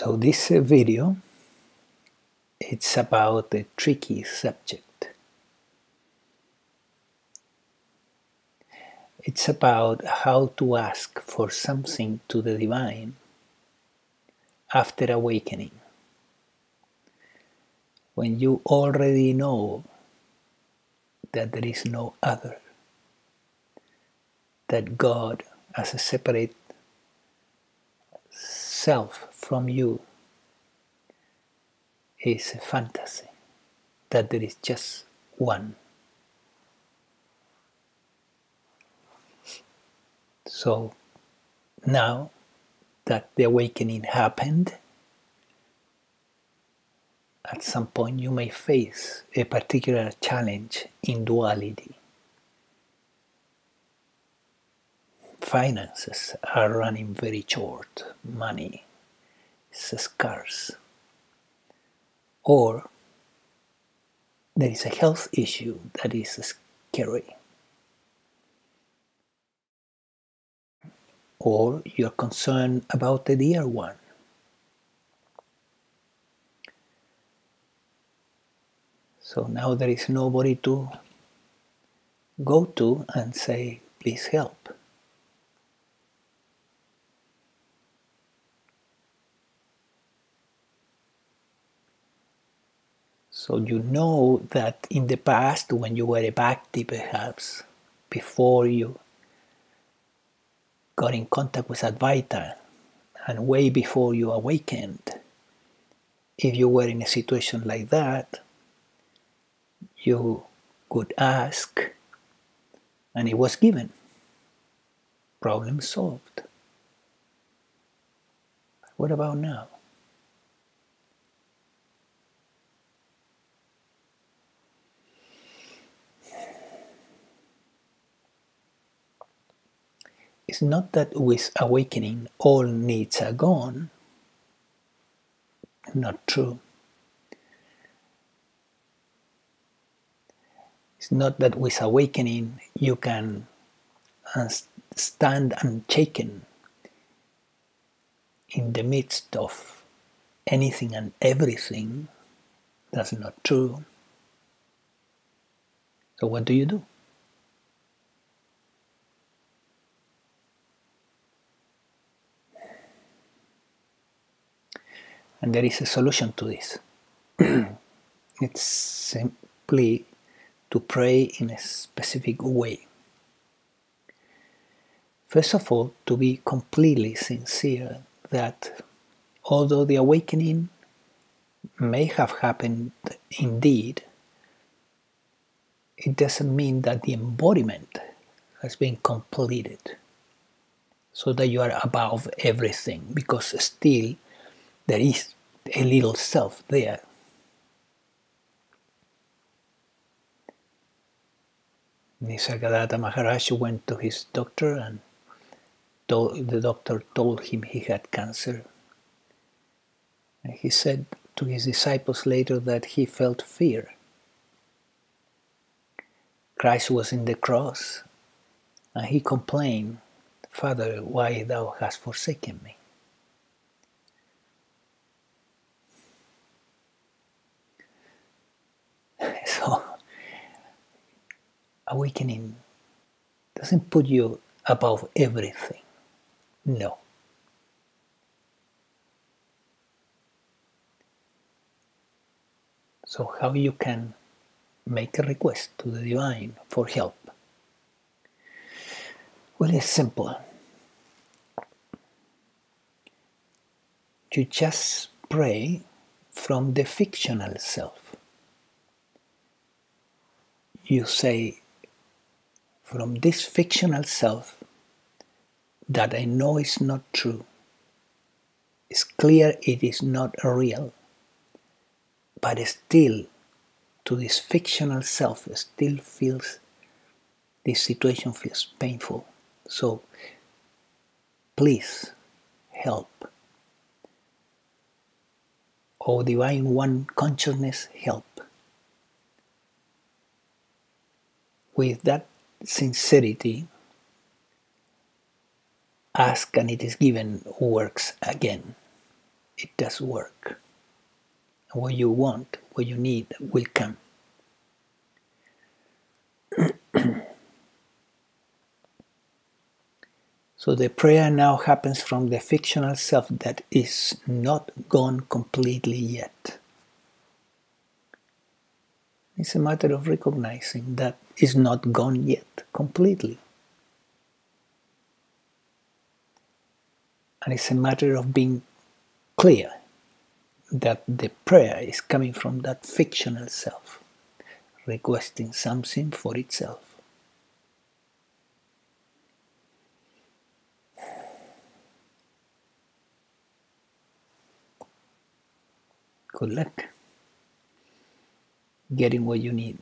So this uh, video it's about a tricky subject. It's about how to ask for something to the divine after awakening. When you already know that there is no other, that God as a separate self from you is a fantasy, that there is just one. So now that the awakening happened, at some point you may face a particular challenge in duality. Finances are running very short, money is scarce, or there is a health issue that is scary. Or you're concerned about the dear one. So now there is nobody to go to and say, please help. So you know that in the past, when you were a bhakti perhaps, before you got in contact with Advaita, and way before you awakened, if you were in a situation like that, you could ask, and it was given. Problem solved. What about now? It's not that with awakening all needs are gone. Not true. It's not that with awakening you can uh, stand unshaken in the midst of anything and everything. That's not true. So, what do you do? And there is a solution to this. it's simply to pray in a specific way. First of all, to be completely sincere that although the awakening may have happened indeed, it doesn't mean that the embodiment has been completed so that you are above everything because still there is a little self there. Nisargadatta Maharaj went to his doctor and told, the doctor told him he had cancer. And he said to his disciples later that he felt fear. Christ was in the cross and he complained, Father, why thou hast forsaken me? So, awakening doesn't put you above everything. No. So, how you can make a request to the divine for help? Well, it's simple. You just pray from the fictional self you say, from this fictional self that I know is not true, it's clear it is not real, but still, to this fictional self, still feels, this situation feels painful. So, please help. O Divine One Consciousness, help. with that sincerity, ask and it is given works again. it does work. What you want, what you need, will come. so the prayer now happens from the fictional self that is not gone completely yet. It's a matter of recognizing that is not gone yet completely. And it's a matter of being clear that the prayer is coming from that fictional self, requesting something for itself. Good luck getting what you need.